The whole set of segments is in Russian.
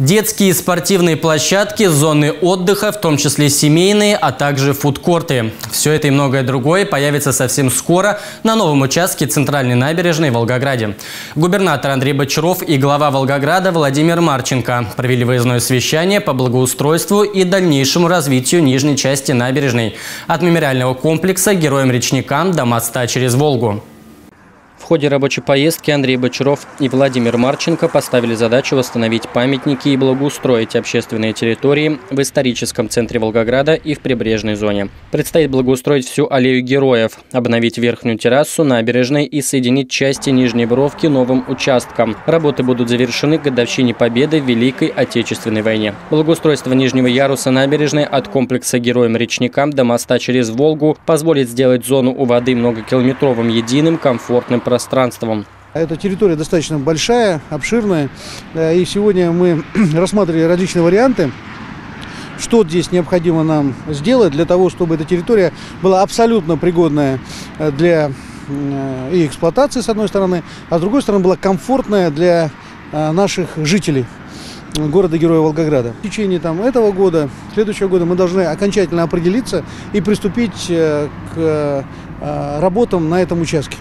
Детские спортивные площадки, зоны отдыха, в том числе семейные, а также фудкорты. Все это и многое другое появится совсем скоро на новом участке Центральной набережной в Волгограде. Губернатор Андрей Бочаров и глава Волгограда Владимир Марченко провели выездное совещание по благоустройству и дальнейшему развитию нижней части набережной от мемориального комплекса героям-речникам до моста через Волгу ходе рабочей поездки Андрей Бочаров и Владимир Марченко поставили задачу восстановить памятники и благоустроить общественные территории в историческом центре Волгограда и в прибрежной зоне. Предстоит благоустроить всю аллею героев, обновить верхнюю террасу набережной и соединить части Нижней Бровки новым участком. Работы будут завершены к годовщине Победы в Великой Отечественной войне. Благоустройство нижнего яруса набережной от комплекса героям-речникам до моста через Волгу позволит сделать зону у воды многокилометровым единым комфортным пространством пространством. Эта территория достаточно большая, обширная, и сегодня мы рассматривали различные варианты, что здесь необходимо нам сделать для того, чтобы эта территория была абсолютно пригодная э, для э, и эксплуатации, с одной стороны, а с другой стороны была комфортная для э, наших жителей города-героя Волгограда. В течение там, этого года, следующего года мы должны окончательно определиться и приступить к работам на этом участке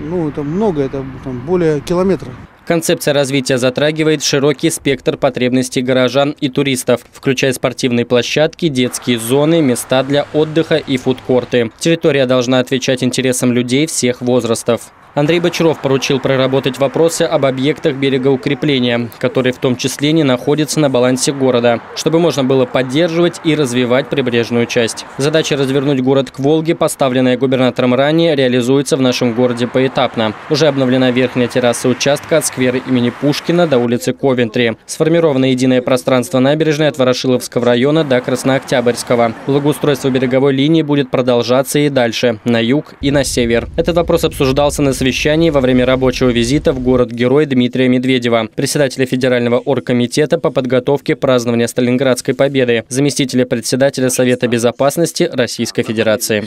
ну, это много, это там, более километра. Концепция развития затрагивает широкий спектр потребностей горожан и туристов, включая спортивные площадки, детские зоны, места для отдыха и фудкорты. Территория должна отвечать интересам людей всех возрастов. Андрей Бочаров поручил проработать вопросы об объектах берегоукрепления, которые в том числе не находятся на балансе города, чтобы можно было поддерживать и развивать прибрежную часть. Задача развернуть город к Волге, поставленная губернатором ранее, реализуется в нашем городе поэтапно. Уже обновлена верхняя терраса участка от сквера имени Пушкина до улицы Ковентри. Сформировано единое пространство набережной от Ворошиловского района до Краснооктябрьского. Благоустройство береговой линии будет продолжаться и дальше, на юг и на север. Этот вопрос обсуждался на совещании во время рабочего визита в город-герой Дмитрия Медведева, председателя Федерального оргкомитета по подготовке празднования Сталинградской победы, заместителя председателя Совета безопасности Российской Федерации.